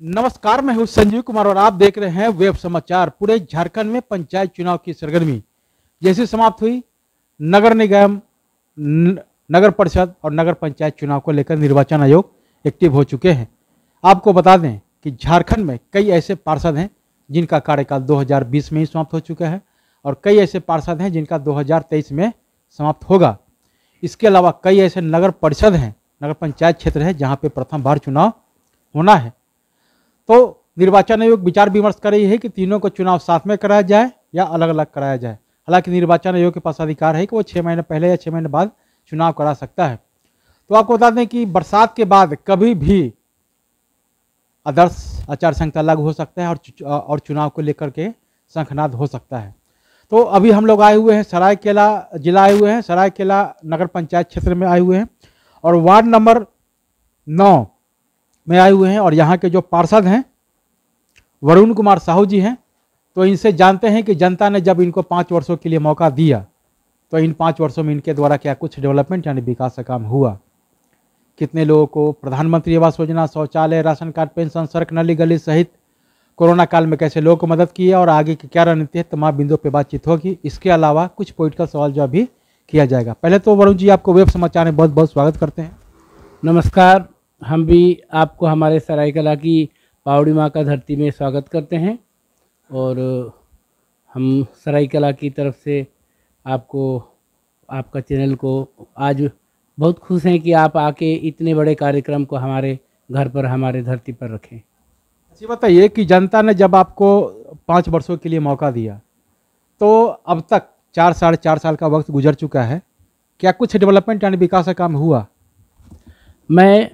नमस्कार, मैं हूँ संजीव कुमार और आप देख रहे हैं वेब समाचार। पूरे झारखंड में पंचायत चुनाव की सरगर्मी। जैसे समाप्त हुई, नगर निगम नगर परिषद और नगर पंचायत चुनाव को लेकर निर्वाचन आयोग एक्टिव हो चुके हैं। आपको बता दें कि झारखंड में कई ऐसे पार्षद हैं जिनका कार्यकाल 2020 में ही समाप्त हो चुका है और कई ऐसे पार्षद हैं जिनका 2023 में समाप्त होगा। इसके अलावा कई ऐसे नगर परिषद हैं, नगर पंचायत क्षेत्र है जहाँ पे प्रथम बार चुनाव होना है। तो निर्वाचन आयोग विचार विमर्श कर रही है कि तीनों को चुनाव साथ में कराया जाए या अलग अलग कराया जाए। हालाँकि निर्वाचन आयोग के पास अधिकार है कि वो छः महीने पहले या छः महीने बाद चुनाव करा सकता है। तो आपको बता दें कि बरसात के बाद कभी भी आदर्श आचार संहिता लागू हो सकता है और और चुनाव को लेकर के शंखनाद हो सकता है। तो अभी हम लोग आए हुए हैं, सरायकेला जिला आए हुए हैं, सरायकेला नगर पंचायत क्षेत्र में आए हुए हैं और वार्ड नंबर नौ में आए हुए हैं और यहाँ के जो पार्षद हैं, वरुण कुमार साहू जी हैं तो इनसे जानते हैं कि जनता ने जब इनको पाँच वर्षों के लिए मौका दिया तो इन पाँच वर्षों में इनके द्वारा क्या कुछ डेवलपमेंट यानी विकास का काम हुआ? कितने लोगों को प्रधानमंत्री आवास योजना, शौचालय, राशन कार्ड, पेंशन, सड़क, नली गली सहित कोरोना काल में कैसे लोगों को मदद की है और आगे की क्या रणनीति है, तमाम बिंदुओं पर बातचीत होगी। इसके अलावा कुछ पॉलिटिकल सवाल जो अभी किया जाएगा। पहले तो वरुण जी, आपको वेब समाचार में बहुत बहुत स्वागत करते हैं। नमस्कार। हम भी आपको हमारे सरायकला की पावड़ी माँ का धरती में स्वागत करते हैं और हम सरायकला की तरफ़ से आपको आपका चैनल को आज बहुत खुश हैं कि आप आके इतने बड़े कार्यक्रम को हमारे घर पर हमारे धरती पर रखें। अच्छा बताइए कि जनता ने जब आपको पाँच वर्षों के लिए मौका दिया तो अब तक चार साढ़े चार साल का वक्त गुजर चुका है। क्या कुछ डेवलपमेंट यानी विकास का काम हुआ? मैं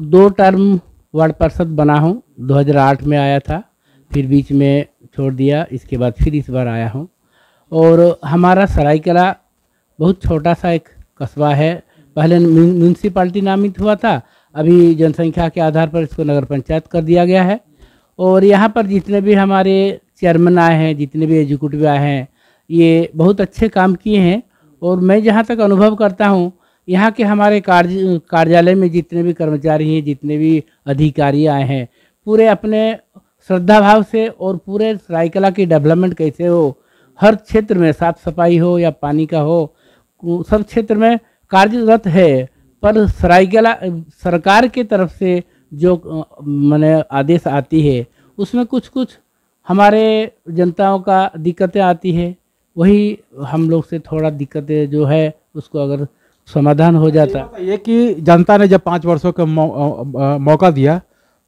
दो टर्म वार्ड पार्षद बना हूँ। 2008 में आया था, फिर बीच में छोड़ दिया, इसके बाद फिर इस बार आया हूँ। और हमारा सरायकला बहुत छोटा सा एक कस्बा है। पहले म्यूनसिपाल्टी नामित हुआ था, अभी जनसंख्या के आधार पर इसको नगर पंचायत कर दिया गया है। और यहाँ पर जितने भी हमारे चेयरमैन आए हैं, जितने भी एग्जीक्यूटिव आए हैं, ये बहुत अच्छे काम किए हैं। और मैं जहाँ तक अनुभव करता हूँ यहाँ के हमारे कार्य, कार्यालय में जितने भी कर्मचारी हैं, जितने भी अधिकारी आए हैं, पूरे अपने श्रद्धा भाव से और पूरे सरायकला की डेवलपमेंट कैसे हो, हर क्षेत्र में साफ़ सफ़ाई हो या पानी का हो सब क्षेत्र में कार्यरत है, पर सरायकला सरकार के तरफ़ से जो मैंने आदेश आती है, उसमें कुछ कुछ हमारे जनताओं का दिक्कतें आती है, वही हम लोग से थोड़ा दिक्कतें जो है, उसको अगर समाधान हो जाता। ये कि जनता ने जब पाँच वर्षों का मौ, मौका दिया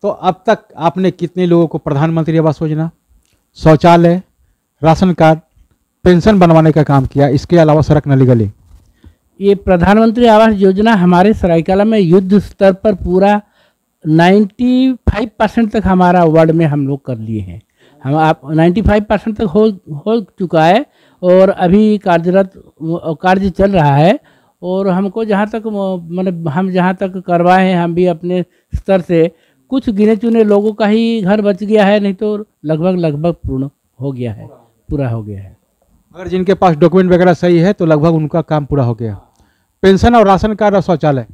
तो अब तक आपने कितने लोगों को प्रधानमंत्री आवास योजना शौचालय राशन कार्ड पेंशन बनवाने का काम किया इसके अलावा सड़क नली गली? ये प्रधानमंत्री आवास योजना हमारे सरायकला में युद्ध स्तर पर पूरा 95 परसेंट तक हमारा वार्ड में हम लोग कर लिए हैं। हम आप 95 परसेंट तक हो हो चुका है और अभी कार्यरत कार्य चल रहा है। और हमको जहाँ तक मतलब हम जहाँ तक करवाए हैं हम भी अपने स्तर से कुछ गिने चुने लोगों का ही घर बच गया है नहीं तो लगभग लगभग पूर्ण हो गया है पूरा हो गया है। अगर जिनके पास डॉक्यूमेंट वगैरह सही है तो लगभग उनका काम पूरा हो गया। पेंशन और राशन कार्ड और शौचालय?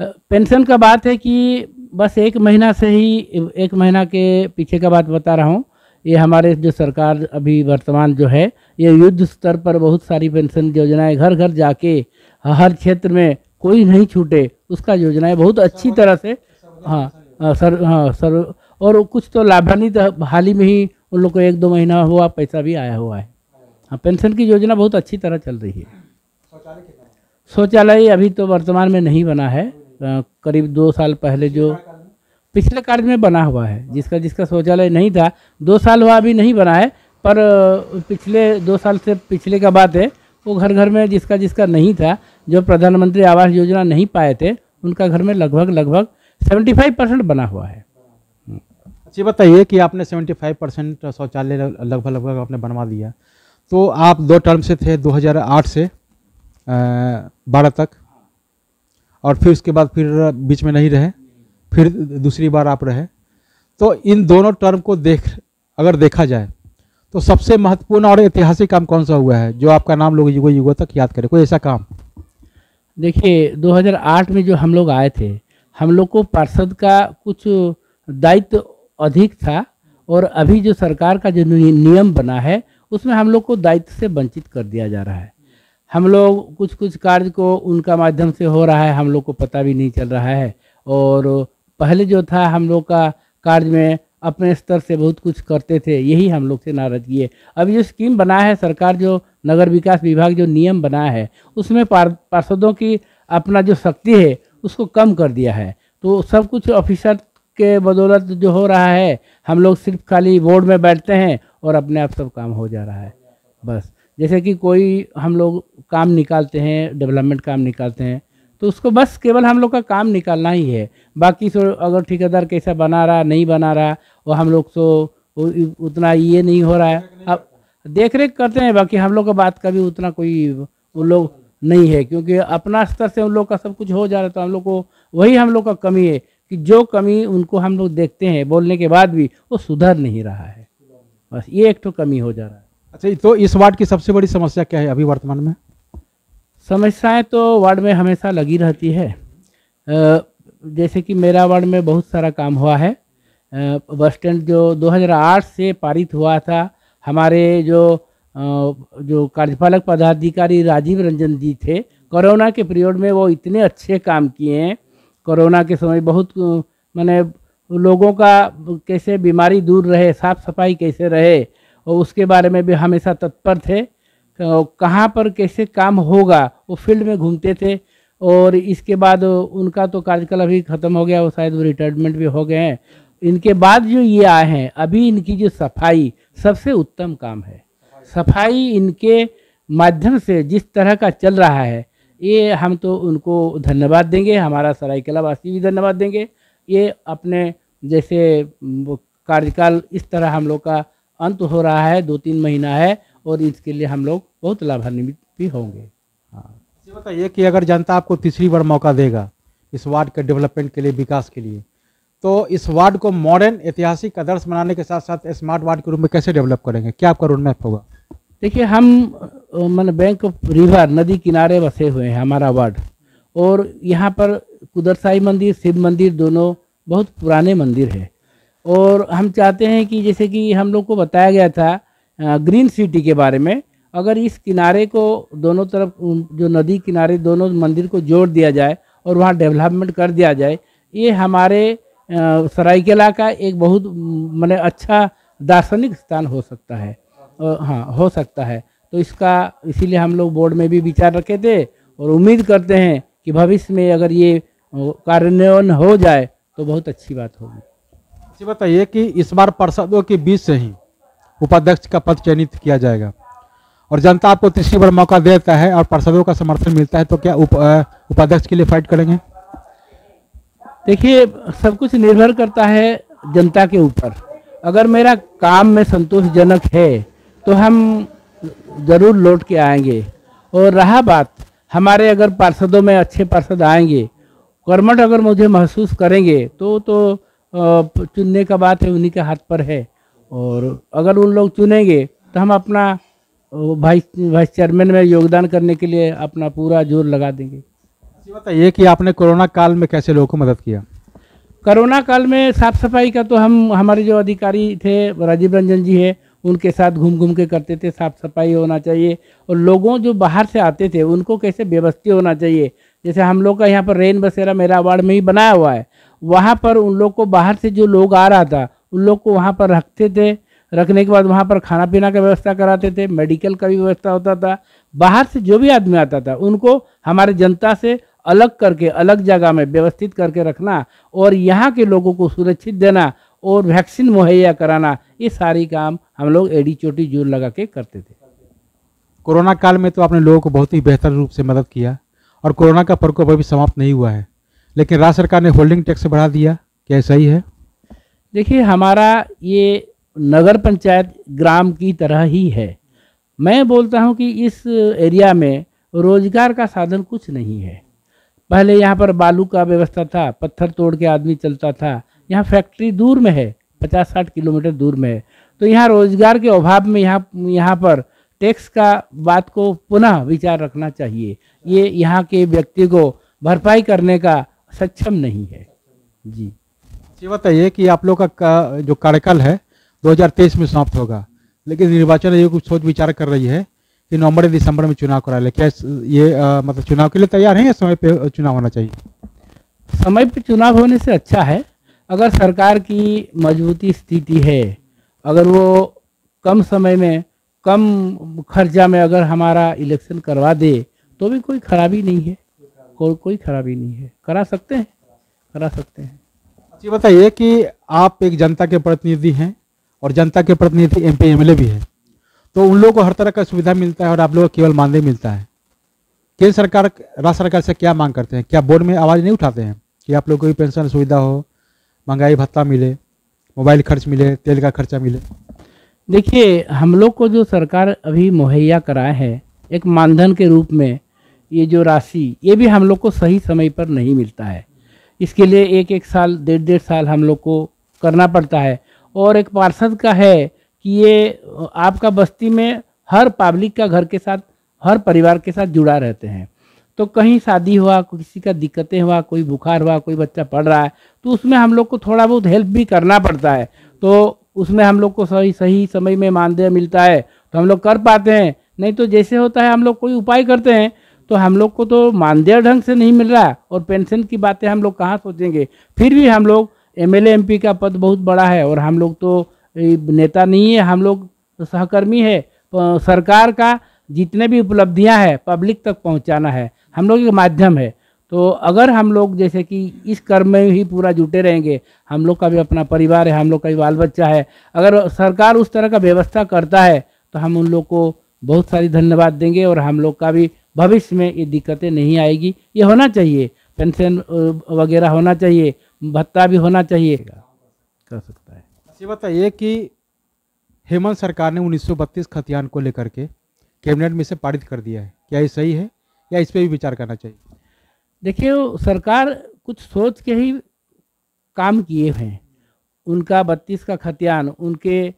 पेंशन का बात है कि बस एक महीना से ही एक महीना के पीछे का बात बता रहा हूँ। ये हमारे जो सरकार अभी वर्तमान जो है ये युद्ध स्तर पर बहुत सारी पेंशन योजनाएँ घर घर जाके हर क्षेत्र में कोई नहीं छूटे उसका योजनाएँ बहुत अच्छी तरह से हाँ हाँ, सर हाँ सर और कुछ तो लाभान्वित हाल ही में ही उन लोग को एक दो महीना हुआ पैसा भी आया हुआ है। हाँ पेंशन की योजना बहुत अच्छी तरह चल रही है। शौचालय अभी तो वर्तमान में नहीं बना है। करीब दो साल पहले जो पिछले कार्य में बना हुआ है, जिसका जिसका शौचालय नहीं था। दो साल हुआ अभी नहीं बना है, पर पिछले, दो साल से पिछले का बात है, वो घर घर में जिसका जिसका नहीं था, जो प्रधानमंत्री आवास योजना नहीं पाए थे, उनका घर में लगभग लगभग 75 परसेंट बना हुआ है। अच्छी बताइए कि आपने 75 परसेंट शौचालय लगभग लगभग आपने बनवा दिया। तो आप दो टर्म से थे 2008 से बारह तक, और फिर उसके बाद फिर बीच में नहीं रहे। फिर दूसरी बार आप रहे। तो इन दोनों टर्म को देख, अगर देखा जाए तो सबसे महत्वपूर्ण और ऐतिहासिक काम कौन सा हुआ है, जो आपका नाम लोग युगो युगों तक याद करे? कोई ऐसा काम? देखिए 2008 में जो हम लोग आए थे, हम लोग को पार्षद का कुछ दायित्व अधिक था, और अभी जो सरकार का जो नियम बना है, उसमें हम लोग को दायित्व से वंचित कर दिया जा रहा है। हम लोग कुछ कुछ कार्य को उनका माध्यम से हो रहा है, हम लोग को पता भी नहीं चल रहा है, और पहले जो था, हम लोग का कार्य में अपने स्तर से बहुत कुछ करते थे, यही हम लोग से नाराज़गी है अभी जो स्कीम बना है, सरकार जो नगर विकास विभाग जो नियम बना है, उसमें पार्षदों की अपना जो शक्ति है, उसको कम कर दिया है। तो सब कुछ ऑफिसर के बदौलत जो हो रहा है, हम लोग सिर्फ़ खाली बोर्ड में बैठते हैं और अपने आप सब काम हो जा रहा है। बस, जैसे कि कोई हम लोग काम निकालते हैं, डेवलपमेंट काम निकालते हैं तो उसको बस केवल हम लोग का काम निकालना ही है। बाकी सो अगर ठेकेदार कैसा बना रहा, नहीं बना रहा, वो हम लोग उ- उतना ये नहीं हो रहा है। अब देख रेख करते हैं, बाकी हम लोग का बात का भी उतना कोई उन लोग नहीं है, क्योंकि अपना स्तर से उन लोग का सब कुछ हो जा रहा है तो हम लोग को वही हम लोग का कमी है कि जो कमी उनको हम लोग देखते हैं, बोलने के बाद भी वो सुधर नहीं रहा है। बस ये एक तो कमी हो जा रहा है। अच्छा तो इस वार्ड की सबसे बड़ी समस्या क्या है अभी वर्तमान में? समस्याएँ तो वार्ड में हमेशा लगी रहती है। जैसे कि मेरा वार्ड में बहुत सारा काम हुआ है। बस स्टैंड जो 2008 से पारित हुआ था, हमारे जो जो कार्यपालक पदाधिकारी राजीव रंजन जी थे, कोरोना के पीरियड में वो इतने अच्छे काम किए हैं। कोरोना के समय बहुत मैंने लोगों का कैसे बीमारी दूर रहे, साफ़ सफ़ाई कैसे रहे, और उसके बारे में भी हमेशा तत्पर थे। कहाँ पर कैसे काम होगा, वो फ़ील्ड में घूमते थे और इसके बाद उनका तो कार्यकाल अभी ख़त्म हो गया, वो शायद वो रिटायरमेंट भी हो गए हैं। इनके बाद जो ये आए हैं, अभी इनकी जो सफ़ाई सबसे उत्तम काम है। सफ़ाई इनके माध्यम से जिस तरह का चल रहा है, ये हम तो उनको धन्यवाद देंगे, हमारा सरायकला वासी भी धन्यवाद देंगे। ये अपने जैसे कार्यकाल इस तरह हम लोग का अंत हो रहा है, दो तीन महीना है और इसके लिए हम लोग बहुत लाभान्वित भी होंगे। हाँ। बताइए कि अगर जनता आपको तीसरी बार मौका देगा इस वार्ड के डेवलपमेंट के लिए विकास के लिए तो इस वार्ड को मॉडर्न ऐतिहासिक आदर्श बनाने के साथ साथ स्मार्ट वार्ड के रूप में कैसे डेवलप करेंगे? क्या आपका रोड मैप होगा? देखिए हम मैंने बैंक ऑफ़ रिवर नदी किनारे बसे हुए हैं हमारा वार्ड। और यहाँ पर कुदरसाई मंदिर शिव मंदिर दोनों बहुत पुराने मंदिर है। और हम चाहते हैं कि जैसे कि हम लोग को बताया गया था ग्रीन सिटी के बारे में, अगर इस किनारे को दोनों तरफ़ जो नदी किनारे दोनों मंदिर को जोड़ दिया जाए और वहाँ डेवलपमेंट कर दिया जाए, ये हमारे सरायकेला का एक बहुत मैंने अच्छा दार्शनिक स्थान हो सकता है। हाँ हो सकता है। तो इसका, इसीलिए हम लोग बोर्ड में भी विचार रखे थे और उम्मीद करते हैं कि भविष्य में अगर ये कार्यान्वयन हो जाए तो बहुत अच्छी बात होगी। ये बताइए कि इस बार पार्षदों के बीच से ही उपाध्यक्ष का पद चयनित किया जाएगा। और जनता आपको तीसरी बार मौका देता है और पार्षदों का समर्थन मिलता है तो क्या उप, उपाध्यक्ष के लिए फाइट करेंगे? देखिए सब कुछ निर्भर करता है जनता के ऊपर। अगर मेरा काम में संतोषजनक है तो हम ज़रूर लौट के आएँगे। और रहा बात हमारे अगर पार्षदों में अच्छे पार्षद आएँगे कर्मठ अगर मुझे महसूस करेंगे तो तो चुनने का बात है उन्हीं के हाथ पर है। और अगर उन लोग चुनेंगे तो हम अपना वाइस वाइस चेयरमैन में योगदान करने के लिए अपना पूरा ज़ोर लगा देंगे। बताइए कि आपने कोरोना काल में कैसे लोगों को मदद किया? कोरोना काल में साफ़ सफ़ाई का तो हम हमारे जो अधिकारी थे राजीव रंजन जी है उनके साथ घूम घूम के करते थे साफ़ सफ़ाई होना चाहिए। और लोगों जो बाहर से आते थे उनको कैसे व्यवस्थित होना चाहिए? जैसे हम लोग का यहाँ पर रेन बसेरा मेरा वार्ड में ही बनाया हुआ है। वहाँ पर उन लोग को बाहर से जो लोग आ रहा था उन लोग को वहाँ पर रखते थे। रखने के बाद वहाँ पर खाना पीना का व्यवस्था कराते थे, मेडिकल का भी व्यवस्था होता था। बाहर से जो भी आदमी आता था, उनको हमारे जनता से अलग करके, अलग जगह में व्यवस्थित करके रखना और यहाँ के लोगों को सुरक्षित देना और वैक्सीन मुहैया कराना, ये सारी काम हम लोग एडी चोटी ज़ोर लगा के करते थे। कोरोना काल में तो आपने लोगों को बहुत ही बेहतर रूप से मदद किया और कोरोना का प्रकोप अभी समाप्त नहीं हुआ है। लेकिन राज्य सरकार ने होल्डिंग टैक्स बढ़ा दिया, क्या सही है? देखिए, हमारा ये नगर पंचायत ग्राम की तरह ही है। मैं बोलता हूँ कि इस एरिया में रोज़गार का साधन कुछ नहीं है। पहले यहाँ पर बालू का व्यवस्था था, पत्थर तोड़ के आदमी चलता था। यहाँ फैक्ट्री दूर में है पचास साठ किलोमीटर दूर में है। तो यहाँ रोज़गार के अभाव में यहाँ यहाँ पर टैक्स का बात को पुनः विचार रखना चाहिए। ये यहाँ के व्यक्ति को भरपाई करने का सक्षम नहीं है। जी। ये बताइए कि आप लोग का, का जो कार्यकाल है 2023 में समाप्त होगा। लेकिन निर्वाचन आयोग कुछ सोच विचार कर रही है कि नवंबर दिसंबर में चुनाव करा ले। क्या ये अ, मतलब चुनाव के लिए तैयार हैं या समय पे चुनाव होना चाहिए? समय पे चुनाव होने से अच्छा है। अगर सरकार की मजबूती स्थिति है अगर वो कम समय में कम खर्चा में अगर हमारा इलेक्शन करवा दे तो भी कोई खराबी नहीं है। कोई कोई खराबी नहीं है। करा सकते हैं? करा सकते हैं। ये बताइए कि आप एक जनता के प्रतिनिधि हैं और जनता के प्रतिनिधि एम पी भी है। तो उन लोगों को हर तरह का सुविधा मिलता है और आप लोगों को केवल मानदेय मिलता है। केंद्र सरकार, राज्य सरकार से क्या मांग करते हैं? क्या बोर्ड में आवाज़ नहीं उठाते हैं कि आप लोगों को भी पेंशन सुविधा हो, महँगाई भत्ता मिले, मोबाइल खर्च मिले, तेल का खर्चा मिले? देखिए, हम लोग को जो सरकार अभी मुहैया कराए है, एक मानधन के रूप में ये जो राशि, ये भी हम लोग को सही समय पर नहीं मिलता है। इसके लिए एक एक साल, डेढ़ डेढ़ साल हम लोग को करना पड़ता है। और एक पार्षद का है कि ये, आपका बस्ती में हर पब्लिक का घर के साथ, हर परिवार के साथ जुड़ा रहते हैं। तो कहीं शादी हुआ, किसी का दिक्कतें हुआ, कोई बुखार हुआ, कोई बच्चा पढ़ रहा है तो उसमें हम लोग को थोड़ा बहुत हेल्प भी करना पड़ता है। तो उसमें हम लोग को सही सही समय में मानदेय मिलता है तो हम लोग कर पाते हैं। नहीं तो जैसे होता है, हम लोग कोई उपाय करते हैं तो हम लोग को तो मानदेय ढंग से नहीं मिल रहा है और पेंशन की बातें हम लोग कहाँ सोचेंगे फिर भी हम लोग एम एल का पद बहुत बड़ा है और हम लोग तो नेता नहीं है हम लोग तो सहकर्मी है सरकार का जितने भी उपलब्धियाँ हैं पब्लिक तक पहुंचाना है हम लोग एक माध्यम है तो अगर हम लोग जैसे कि इस कर्म में ही पूरा जुटे रहेंगे हम लोग का भी अपना परिवार है हम लोग का भी बाल बच्चा है अगर सरकार उस तरह का व्यवस्था करता है तो हम उन लोग को बहुत सारी धन्यवाद देंगे और हम लोग का भी भविष्य में ये दिक्कतें नहीं आएगी। ये होना चाहिए। पेंशन वगैरह होना चाहिए। भत्ता भी होना चाहिए। कर सकता है। ये बताइए कि हेमंत सरकार ने 1932 खतियान को लेकर के कैबिनेट में से पारित कर दिया है। क्या ये सही है? या इस पर भी विचार करना चाहिए? देखिए सरकार कुछ सोच के ही काम किए हैं। उनका बत्तीस का खतियान उनके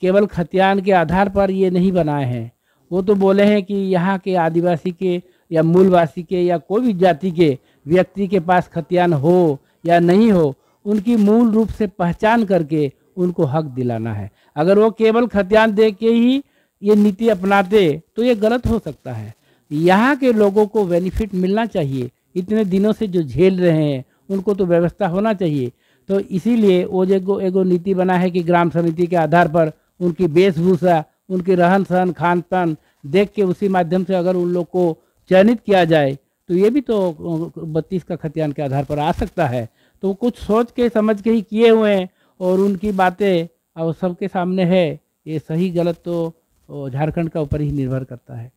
केवल खतियान के आधार पर ये नहीं बनाए हैं। वो तो बोले हैं कि यहाँ के आदिवासी के या मूलवासी के या कोई भी जाति के व्यक्ति के पास खतियान हो या नहीं हो, उनकी मूल रूप से पहचान करके उनको हक दिलाना है। अगर वो केवल खतियान दे के ही ये नीति अपनाते तो ये गलत हो सकता है। यहाँ के लोगों को बेनिफिट मिलना चाहिए। इतने दिनों से जो झेल रहे हैं, उनको तो व्यवस्था होना चाहिए। तो इसीलिए वो जो एगो नीति बना है कि ग्राम समिति के आधार पर उनकी वेशभूषा उनके रहन सहन खान पान देख के उसी माध्यम से अगर उन लोग को चयनित किया जाए तो ये भी तो बत्तीस का खतियान के आधार पर आ सकता है। तो कुछ सोच के समझ के ही किए हुए हैं और उनकी बातें और सबके सामने है ये सही गलत तो झारखंड का ऊपर ही निर्भर करता है।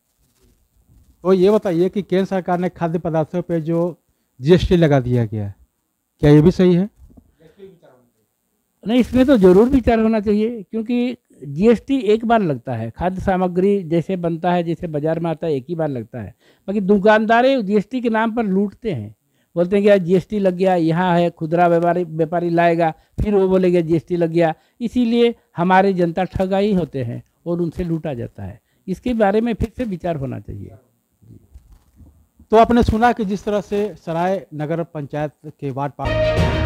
तो ये बताइए कि केंद्र सरकार ने खाद्य पदार्थों पे जो जीएसटी लगा दिया गया है क्या ये भी सही है? नहीं इसमें तो ज़रूर विचार होना चाहिए क्योंकि जीएसटी एक बार लगता है। खाद्य सामग्री जैसे बनता है, जैसे बाज़ार में आता है, एक ही बार लगता है। बाकी दुकानदारे जीएसटी के नाम पर लूटते हैं। बोलते हैं कि यार जीएसटी लग गया, यहाँ है, खुदरा व्यापारी व्यापारी लाएगा, फिर वो बोलेगा जीएसटी लग गया। इसीलिए हमारे जनता ठगाई होते हैं और उनसे लूटा जाता है। इसके बारे में फिर से विचार होना चाहिए। तो आपने सुना कि जिस तरह से सराय नगर पंचायत के वार्ड पार्षद